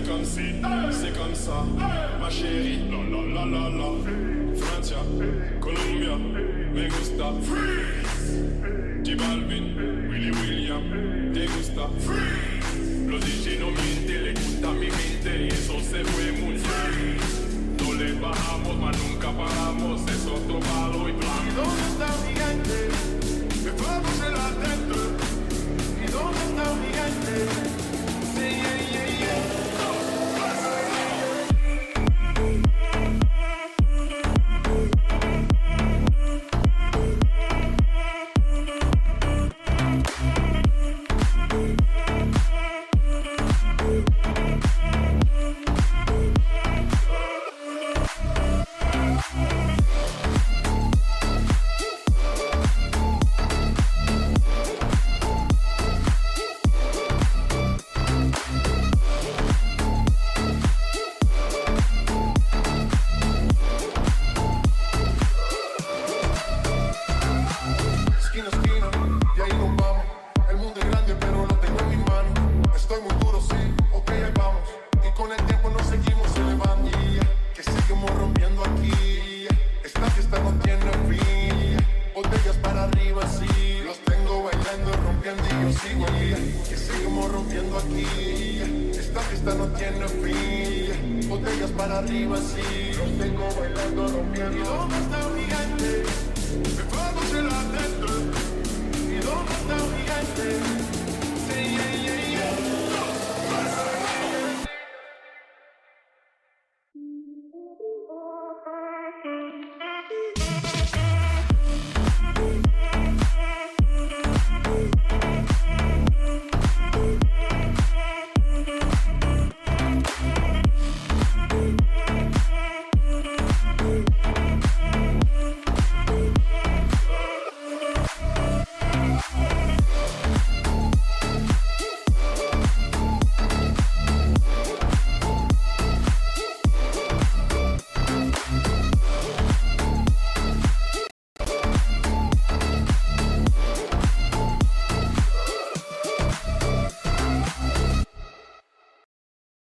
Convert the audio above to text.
c'est comme si, c'est comme ça, ma chérie, la la la la la. Francia, Colombia, me gusta. Freeze. J Balvin, Willy William, te gusta. Freeze. No le gusta mi mente y eso se fue muy bien. No le bajamos, mas nunca paramos, es otro palo y yo sigo ahí, que seguimos rompiendo aquí. Esta fiesta no tiene fin, botellas para arriba, sí. Los tengo bailando, rompiendo. ¿Y dónde está un gigante? Me puedo hacerlo adentro. ¿Y dónde está un gigante? Sí, yeah, yeah, yeah.